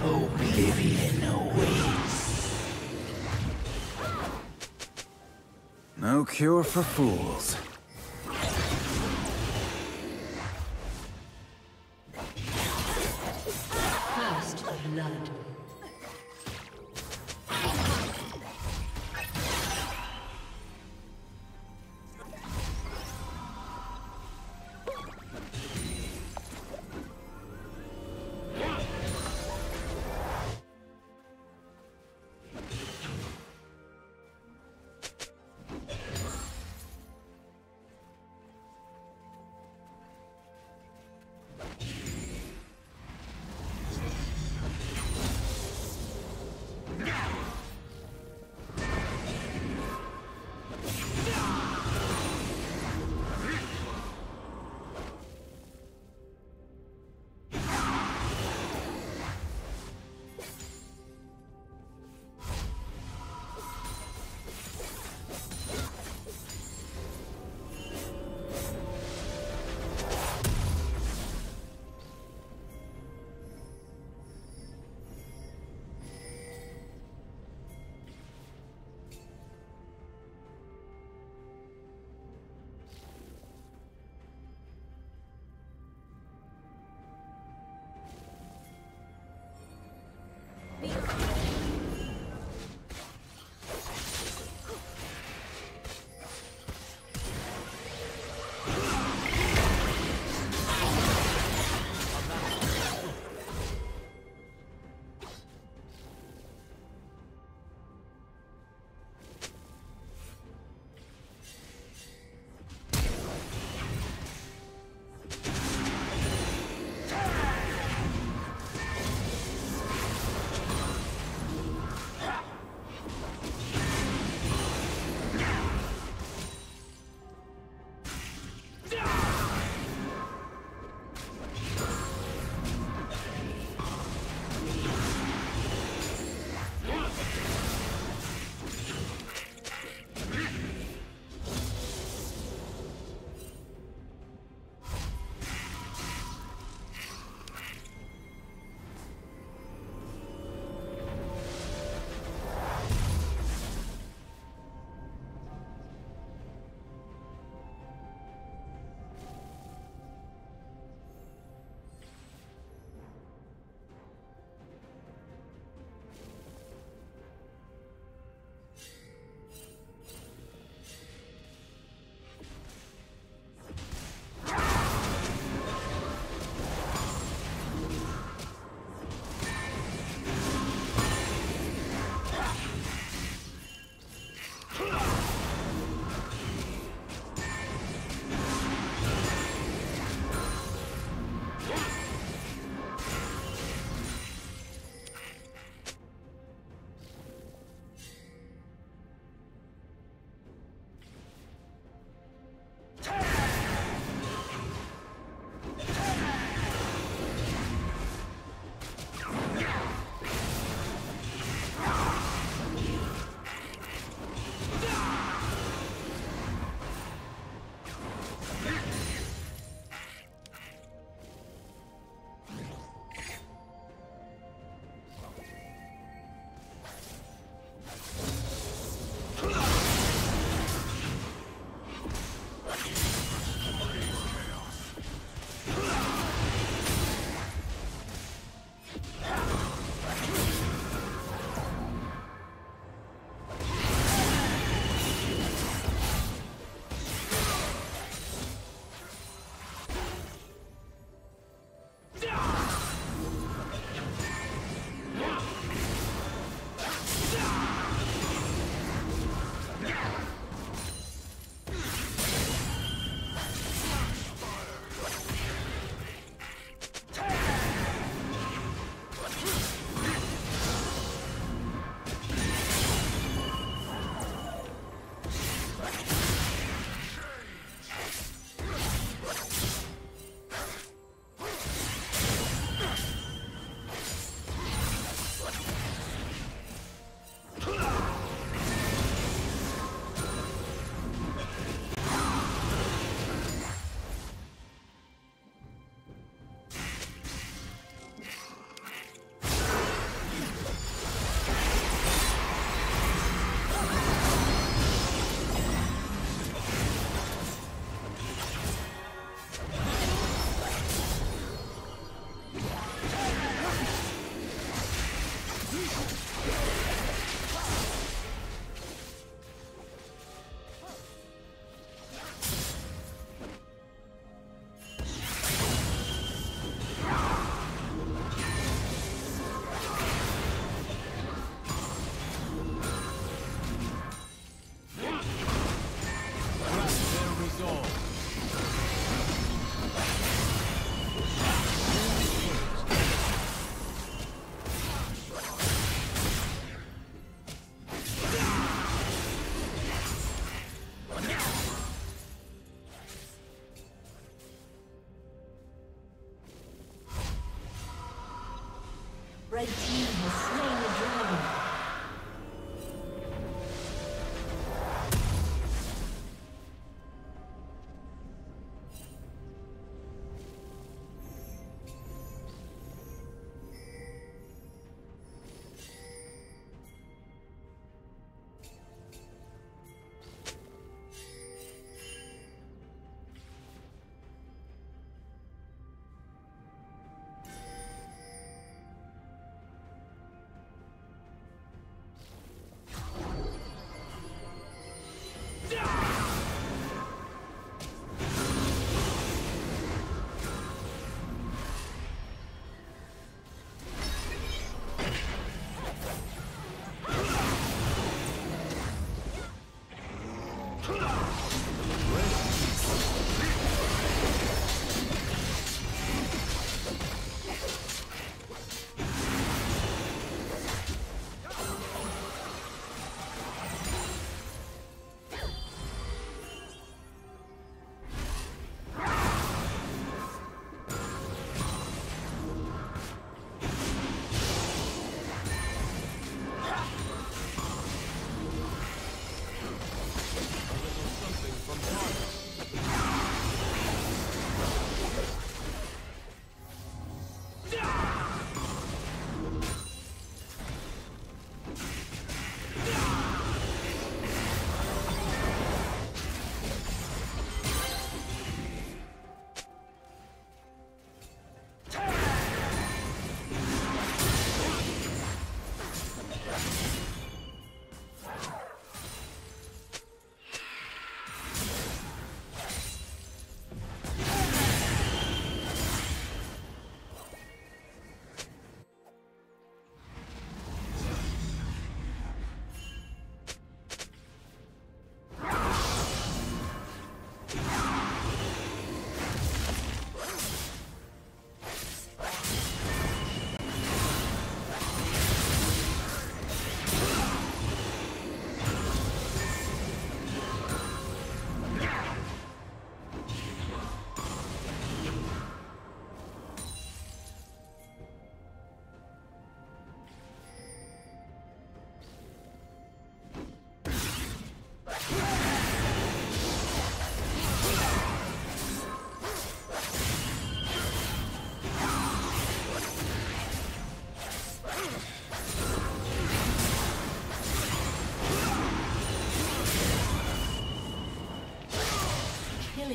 Oblivion awaits. No cure for fools. Yeah.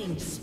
Games.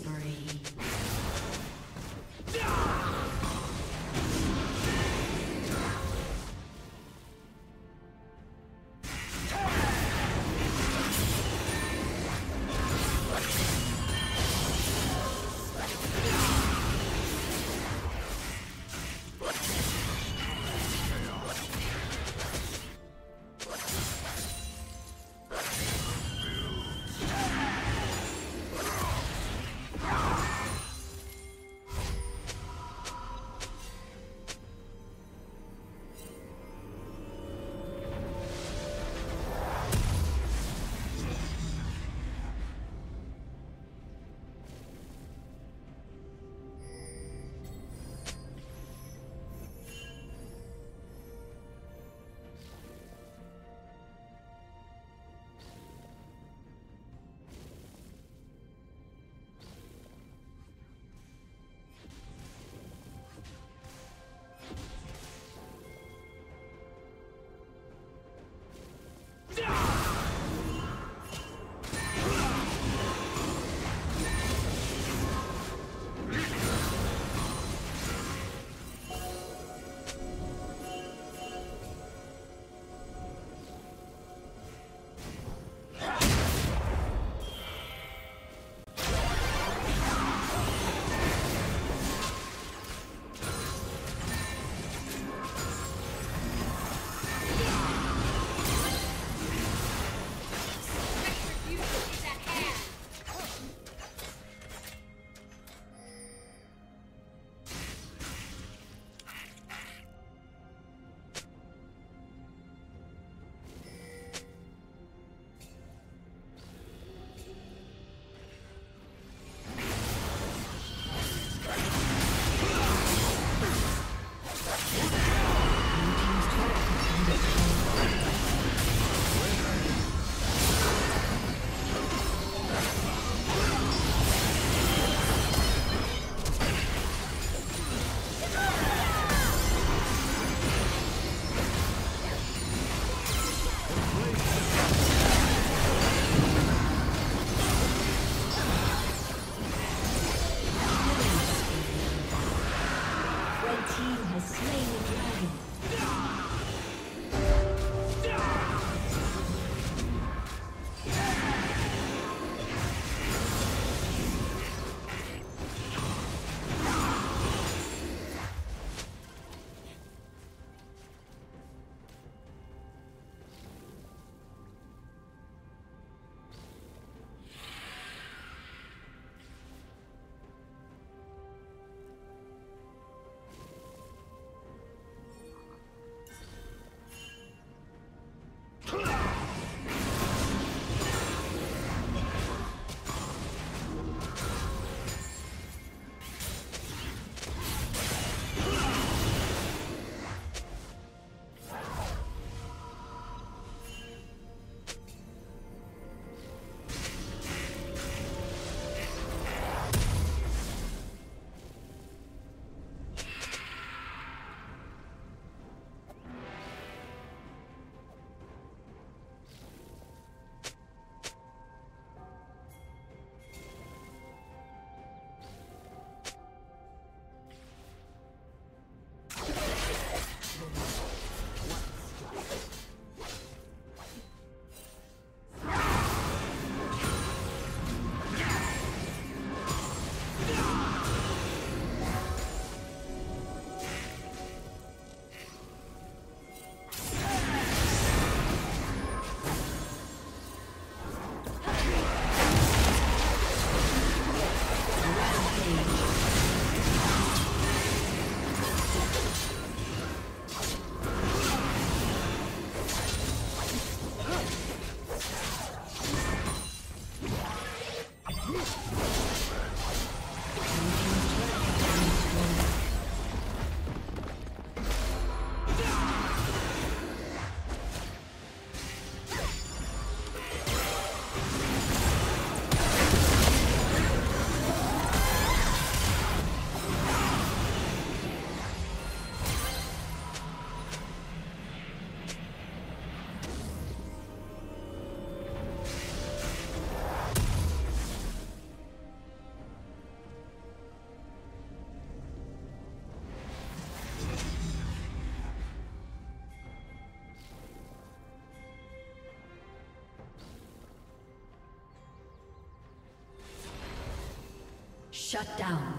Shut down.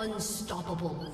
Unstoppable.